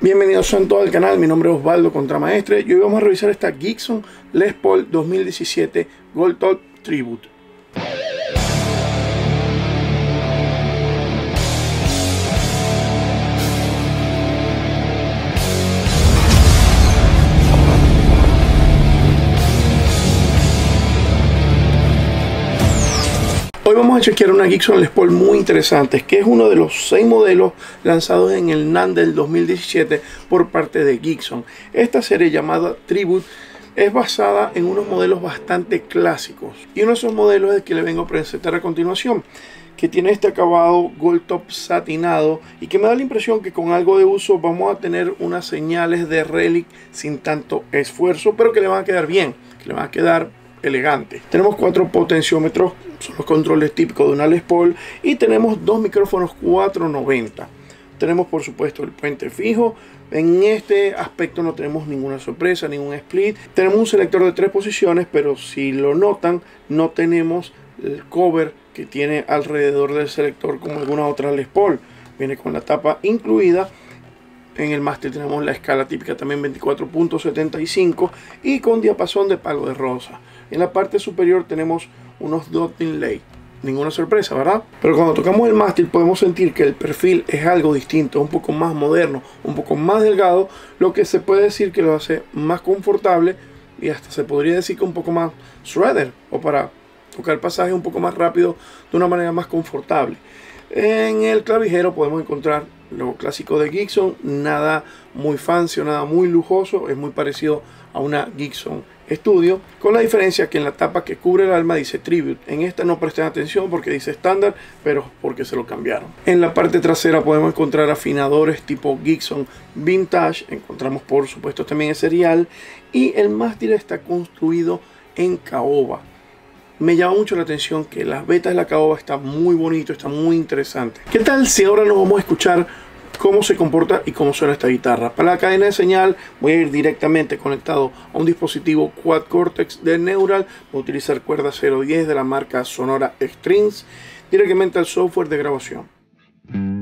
Bienvenidos a todos al canal, mi nombre es Osvaldo Contramaestre y hoy vamos a revisar esta Gibson Les Paul 2017 Gold Top Tribute. Chequear una Gibson Les Paul muy interesante, que es uno de los seis modelos lanzados en el NAN del 2017 por parte de Gibson. Esta serie llamada Tribute es basada en unos modelos bastante clásicos. Y uno de esos modelos es el que le vengo a presentar a continuación, que tiene este acabado gold top satinado y que me da la impresión que con algo de uso vamos a tener unas señales de relic sin tanto esfuerzo, pero que le van a quedar bien, que le van a quedar elegante. Tenemos cuatro potenciómetros, son los controles típicos de una Les Paul y tenemos dos micrófonos 490. Tenemos por supuesto el puente fijo. En este aspecto no tenemos ninguna sorpresa, ningún split. Tenemos un selector de tres posiciones, pero si lo notan, no tenemos el cover que tiene alrededor del selector como alguna otra Les Paul. Viene con la tapa incluida en el máster tenemos la escala típica también 24.75 y con diapasón de palo de rosa. En la parte superior tenemos unos dot inlay. Ninguna sorpresa, ¿verdad? Pero cuando tocamos el mástil podemos sentir que el perfil es algo distinto, un poco más moderno, un poco más delgado, lo que se puede decir que lo hace más confortable y hasta se podría decir que un poco más shredder o para tocar pasaje un poco más rápido de una manera más confortable. En el clavijero podemos encontrar lo clásico de Gibson, nada muy fancy o nada muy lujoso, es muy parecido a una Gibson Studio, con la diferencia que en la tapa que cubre el alma dice Tribute. En esta no presten atención porque dice estándar, pero porque se lo cambiaron. En la parte trasera podemos encontrar afinadores tipo Gibson Vintage, encontramos por supuesto también el serial y el mástil está construido en caoba me llama mucho la atención que las vetas de la caoba está muy bonito, está muy interesante. ¿Qué tal si ahora nos vamos a escuchar cómo se comporta y cómo suena esta guitarra? Para la cadena de señal voy a ir directamente conectado a un dispositivo Quad Cortex de Neural, voy a utilizar cuerda 010 de la marca Sonora Strings, directamente al software de grabación.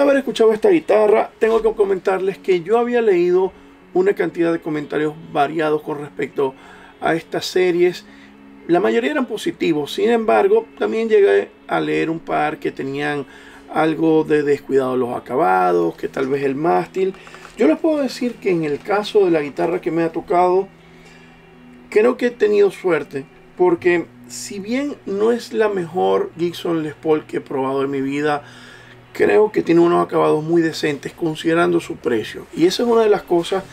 De haber escuchado esta guitarra, tengo que comentarles que yo había leído una cantidad de comentarios variados con respecto a estas series. La mayoría eran positivos, sin embargo, también llegué a leer un par que tenían algo de descuidado los acabados, que tal vez el mástil. Yo les puedo decir que en el caso de la guitarra que me ha tocado, creo que he tenido suerte, porque si bien no es la mejor Gibson Les Paul que he probado en mi vida, creo que tiene unos acabados muy decentes considerando su precio. Y esa es una de las cosas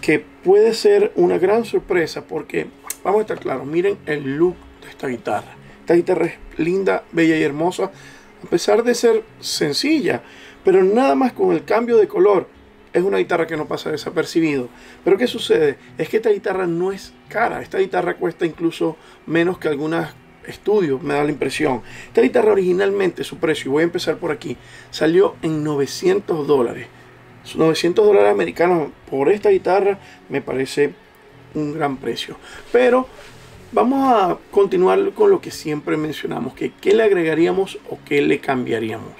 que puede ser una gran sorpresa porque, vamos a estar claros, miren el look de esta guitarra. Esta guitarra es linda, bella y hermosa, a pesar de ser sencilla, pero nada más con el cambio de color. Es una guitarra que no pasa desapercibido. Pero ¿qué sucede? Es que esta guitarra no es cara. Esta guitarra cuesta incluso menos que algunas estudios, me da la impresión. Esta guitarra originalmente, su precio, y voy a empezar por aquí, salió en 900 dólares. 900 dólares americanos por esta guitarra me parece un gran precio. Pero vamos a continuar con lo que siempre mencionamos, que qué le agregaríamos o qué le cambiaríamos.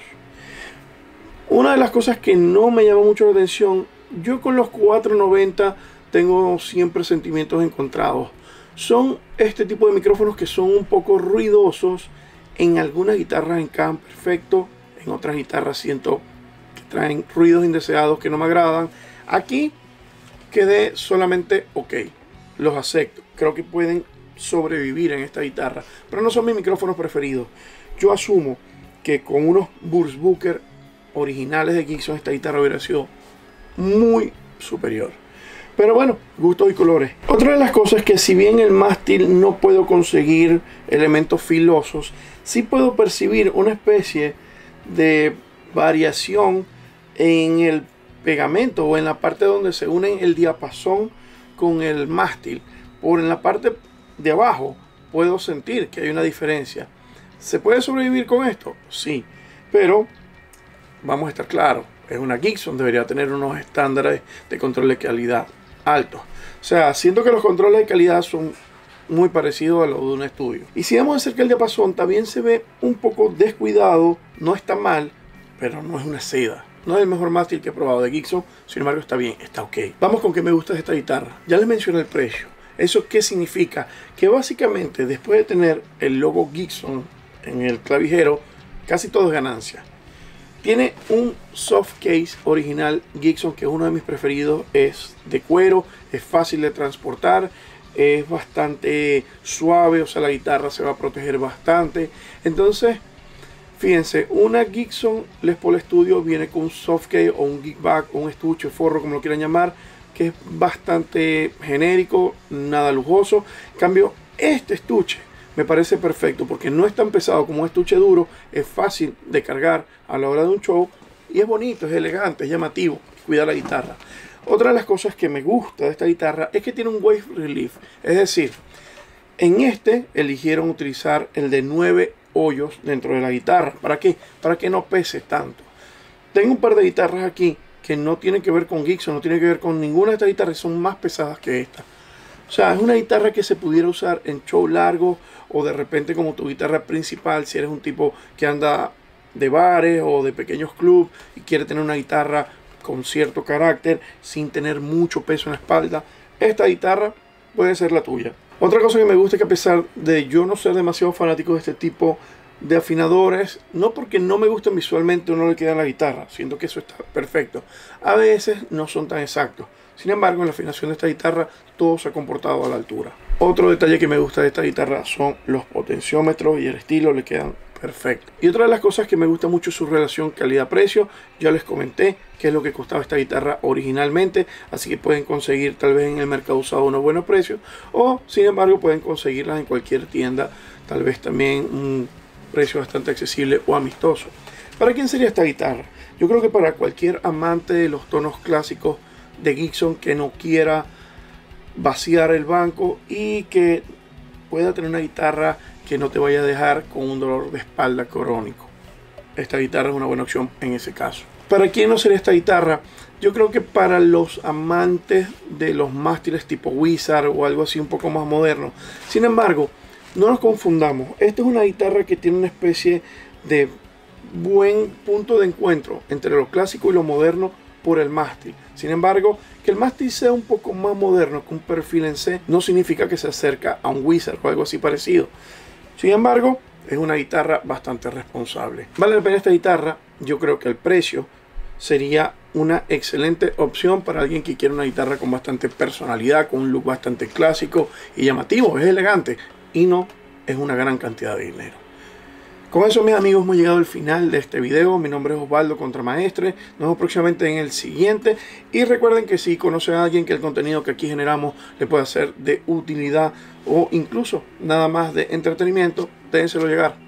Una de las cosas que no me llama mucho la atención, yo con los 490 tengo siempre sentimientos encontrados. Son este tipo de micrófonos que son un poco ruidosos. En algunas guitarras encajan perfecto, en otras guitarras siento que traen ruidos indeseados que no me agradan. Aquí quedé solamente ok, los acepto. Creo que pueden sobrevivir en esta guitarra, pero no son mis micrófonos preferidos. Yo asumo que con unos Burst Booker originales de Gibson esta guitarra hubiera sido muy superior. Pero bueno, gustos y colores. Otra de las cosas es que si bien el mástil no puedo conseguir elementos filosos, sí puedo percibir una especie de variación en el pegamento o en la parte donde se unen el diapasón con el mástil. Por en la parte de abajo puedo sentir que hay una diferencia. ¿Se puede sobrevivir con esto? Sí, pero vamos a estar claros, es una Gibson, debería tener unos estándares de control de calidad altos. O sea, siento que los controles de calidad son muy parecidos a los de un estudio. Y si vemos acerca del diapasón, también se ve un poco descuidado, no está mal, pero no es una seda. No es el mejor mástil que he probado de Gibson, sin embargo está bien, está ok. Vamos con que me gusta de esta guitarra. Ya les mencioné el precio. ¿Eso qué significa? Que básicamente después de tener el logo Gibson en el clavijero, casi todo es ganancia. Tiene un soft case original Gibson que es uno de mis preferidos. Es de cuero, es fácil de transportar, es bastante suave, o sea la guitarra se va a proteger bastante. Entonces, fíjense, una Gibson Les Paul Studio viene con un soft case o un gigback o un estuche, forro como lo quieran llamar, que es bastante genérico, nada lujoso. En cambio, este estuche me parece perfecto porque no es tan pesado como un estuche duro, es fácil de cargar a la hora de un show y es bonito, es elegante, es llamativo, cuida la guitarra. Otra de las cosas que me gusta de esta guitarra es que tiene un wave relief, es decir, en este eligieron utilizar el de 9 hoyos dentro de la guitarra. ¿Para qué? Para que no pese tanto. Tengo un par de guitarras aquí que no tienen que ver con Gibson, no tienen que ver con ninguna de estas guitarras, son más pesadas que esta. Sea, es una guitarra que se pudiera usar en show largo o de repente como tu guitarra principal si eres un tipo que anda de bares o de pequeños clubes y quiere tener una guitarra con cierto carácter sin tener mucho peso en la espalda. Esta guitarra puede ser la tuya. Otra cosa que me gusta es que a pesar de yo no ser demasiado fanático de este tipo de afinadores, no porque no me gusten visualmente o no le queda la guitarra, siento que eso está perfecto. A veces no son tan exactos. Sin embargo, en la afinación de esta guitarra todo se ha comportado a la altura. Otro detalle que me gusta de esta guitarra son los potenciómetros y el estilo le quedan perfecto. Y otra de las cosas que me gusta mucho es su relación calidad-precio. Ya les comenté qué es lo que costaba esta guitarra originalmente, así que pueden conseguir tal vez en el mercado usado unos buenos precios o sin embargo pueden conseguirlas en cualquier tienda, tal vez también un precio bastante accesible o amistoso. ¿Para quién sería esta guitarra? Yo creo que para cualquier amante de los tonos clásicos de Gibson que no quiera vaciar el banco y que pueda tener una guitarra que no te vaya a dejar con un dolor de espalda crónico. Esta guitarra es una buena opción en ese caso. ¿Para quién no sería esta guitarra? Yo creo que para los amantes de los mástiles tipo Wizard o algo así un poco más moderno. Sin embargo, no nos confundamos. Esta es una guitarra que tiene una especie de buen punto de encuentro entre lo clásico y lo moderno por el mástil. Sin embargo, que el mástil sea un poco más moderno que un perfil en C no significa que se acerca a un Wizard o algo así parecido. Sin embargo, es una guitarra bastante responsable. Vale la pena esta guitarra, yo creo que el precio sería una excelente opción para alguien que quiere una guitarra con bastante personalidad, con un look bastante clásico y llamativo, es elegante y no es una gran cantidad de dinero. Con eso mis amigos hemos llegado al final de este video. Mi nombre es Osvaldo Contramaestre. Nos vemos próximamente en el siguiente. Y recuerden que si conocen a alguien que el contenido que aquí generamos le puede ser de utilidad o incluso nada más de entretenimiento, déjenselo llegar.